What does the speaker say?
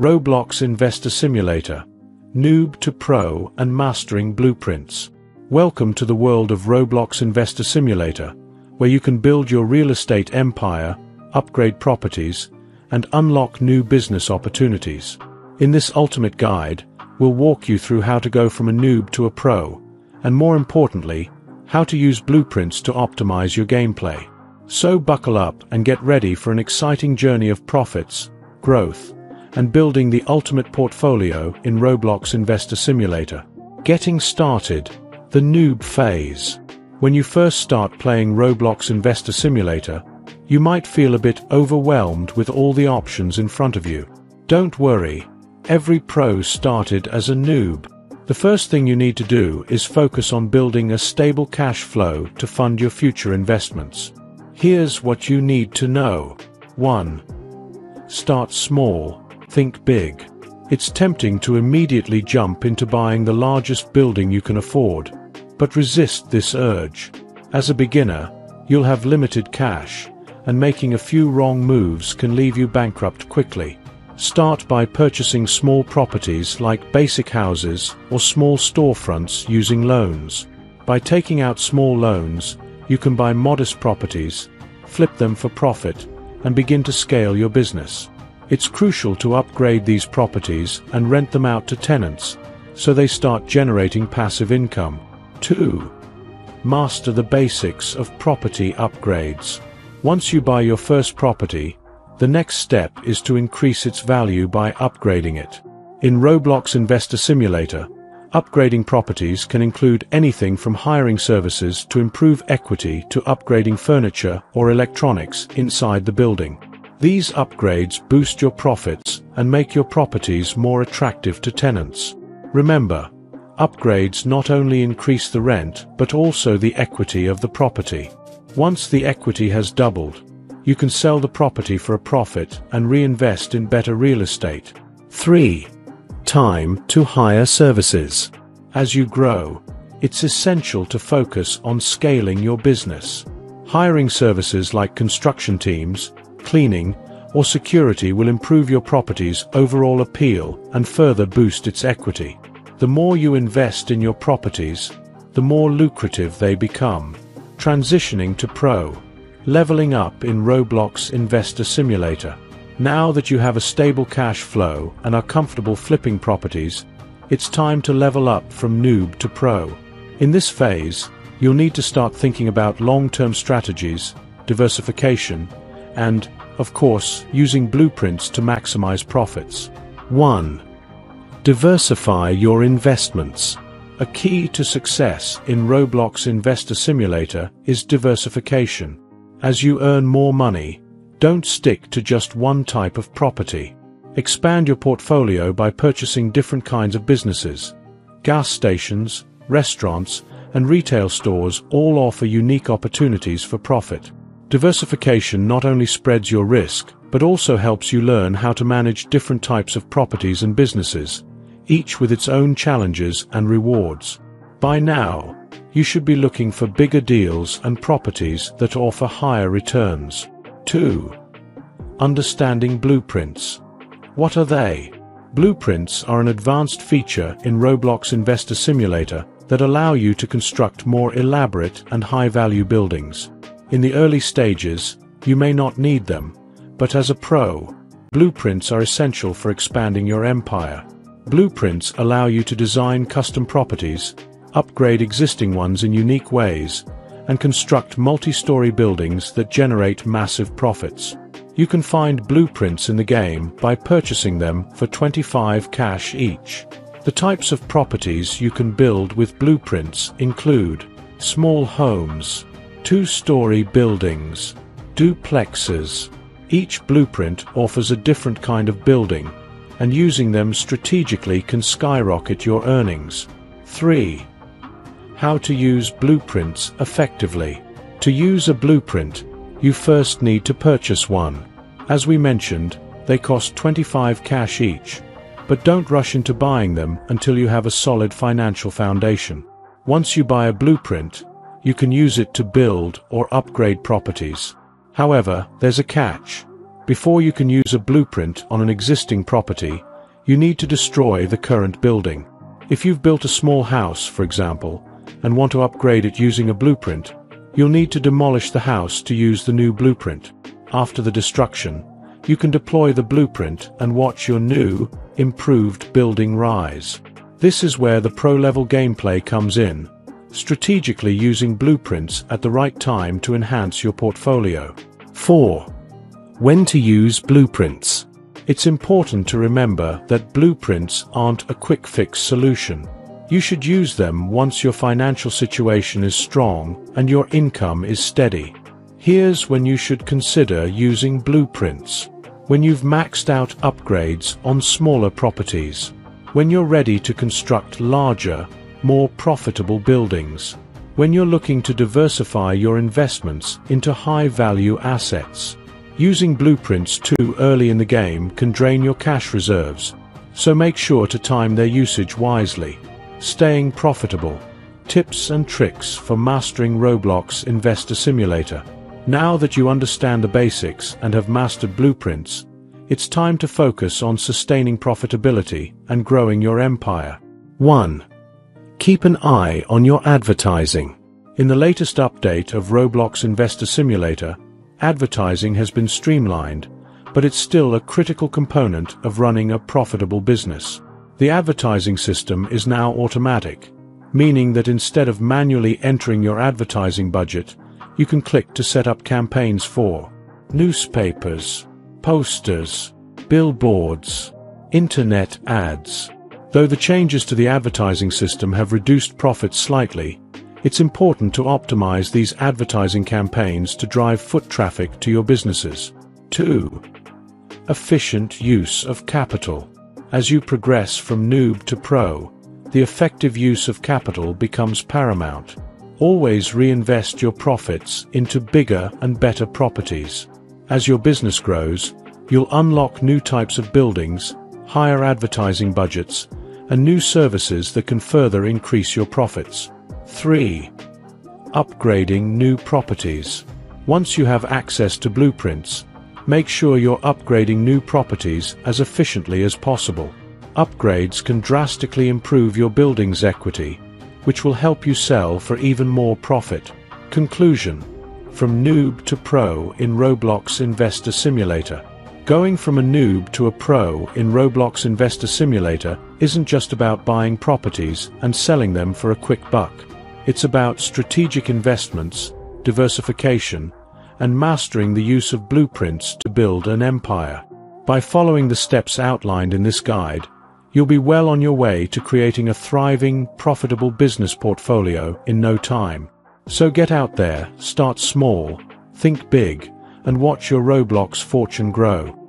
Roblox Investor Simulator, Noob to Pro and Mastering Blueprints. Welcome to the world of Roblox Investor Simulator, where you can build your real estate empire, upgrade properties, and unlock new business opportunities. In this ultimate guide, we'll walk you through how to go from a noob to a pro, and more importantly, how to use blueprints to optimize your gameplay. So buckle up and get ready for an exciting journey of profits, growth, and building the ultimate portfolio in Roblox Investor Simulator. Getting started, the noob phase. When you first start playing Roblox Investor Simulator, you might feel a bit overwhelmed with all the options in front of you. Don't worry, every pro started as a noob. The first thing you need to do is focus on building a stable cash flow to fund your future investments. Here's what you need to know. 1. Start small think big. It's tempting to immediately jump into buying the largest building you can afford, but resist this urge. As a beginner, you'll have limited cash, and making a few wrong moves can leave you bankrupt quickly. Start by purchasing small properties like basic houses or small storefronts using loans. By taking out small loans, you can buy modest properties, flip them for profit, and begin to scale your business. It's crucial to upgrade these properties and rent them out to tenants, so they start generating passive income. 2. Master the basics of property upgrades. Once you buy your first property, the next step is to increase its value by upgrading it. In Roblox Investor Simulator, upgrading properties can include anything from hiring services to improve equity to upgrading furniture or electronics inside the building. These upgrades boost your profits and make your properties more attractive to tenants. Remember, upgrades not only increase the rent but also the equity of the property. Once the equity has doubled, you can sell the property for a profit and reinvest in better real estate. 3. Time to hire services. As you grow, it's essential to focus on scaling your business. Hiring services like construction teams, cleaning, or security will improve your property's overall appeal and further boost its equity. The more you invest in your properties, the more lucrative they become. Transitioning to Pro. Leveling up in Roblox Investor Simulator. Now that you have a stable cash flow and are comfortable flipping properties, it's time to level up from noob to pro. In this phase, you'll need to start thinking about long-term strategies, diversification, and, of course, using blueprints to maximize profits. 1. Diversify your investments. A key to success in Roblox Investor Simulator is diversification. As you earn more money, don't stick to just one type of property. Expand your portfolio by purchasing different kinds of businesses. Gas stations, restaurants, and retail stores all offer unique opportunities for profit. Diversification not only spreads your risk, but also helps you learn how to manage different types of properties and businesses, each with its own challenges and rewards. By now, you should be looking for bigger deals and properties that offer higher returns. 2. Understanding blueprints. What are they? Blueprints are an advanced feature in Roblox Investor Simulator that allow you to construct more elaborate and high-value buildings. In the early stages, you may not need them, but as a pro, blueprints are essential for expanding your empire. Blueprints allow you to design custom properties, upgrade existing ones in unique ways, and construct multi-story buildings that generate massive profits. You can find blueprints in the game by purchasing them for 25 cash each. The types of properties you can build with blueprints include small homes, two-story buildings, duplexes. Each blueprint offers a different kind of building, and using them strategically can skyrocket your earnings. 3. How to use blueprints effectively. To use a blueprint, you first need to purchase one. As we mentioned, they cost 25 cash each, but don't rush into buying them until you have a solid financial foundation. Once you buy a blueprint, you can use it to build or upgrade properties. However, there's a catch. Before you can use a blueprint on an existing property, you need to destroy the current building. If you've built a small house, for example, and want to upgrade it using a blueprint, you'll need to demolish the house to use the new blueprint. After the destruction, you can deploy the blueprint and watch your new, improved building rise. This is where the pro-level gameplay comes in, strategically using blueprints at the right time to enhance your portfolio. 4. When to use blueprints. It's important to remember that blueprints aren't a quick-fix solution. You should use them once your financial situation is strong and your income is steady. Here's when you should consider using blueprints. When you've maxed out upgrades on smaller properties. When you're ready to construct larger, more profitable buildings. When you're looking to diversify your investments into high-value assets. Using blueprints too early in the game can drain your cash reserves, so make sure to time their usage wisely. Staying profitable. Tips and tricks for mastering Roblox Investor Simulator. Now that you understand the basics and have mastered blueprints, it's time to focus on sustaining profitability and growing your empire. 1. Keep an eye on your advertising. In the latest update of Roblox Investor Simulator, advertising has been streamlined, but it's still a critical component of running a profitable business. The advertising system is now automatic, meaning that instead of manually entering your advertising budget, you can click to set up campaigns for newspapers, posters, billboards, internet ads. Though the changes to the advertising system have reduced profits slightly, it's important to optimize these advertising campaigns to drive foot traffic to your businesses. 2. Efficient use of capital. As you progress from noob to pro, the effective use of capital becomes paramount. Always reinvest your profits into bigger and better properties. As your business grows, you'll unlock new types of buildings, higher advertising budgets, and new services that can further increase your profits. 3. Upgrading new properties. Once you have access to blueprints, make sure you're upgrading new properties as efficiently as possible. Upgrades can drastically improve your building's equity, which will help you sell for even more profit. Conclusion. From noob to pro in Roblox Investor Simulator. Going from a noob to a pro in Roblox Investor Simulator isn't just about buying properties and selling them for a quick buck. It's about strategic investments, diversification, and mastering the use of blueprints to build an empire. By following the steps outlined in this guide, you'll be well on your way to creating a thriving, profitable business portfolio in no time. So get out there, start small, think big, and watch your Roblox fortune grow.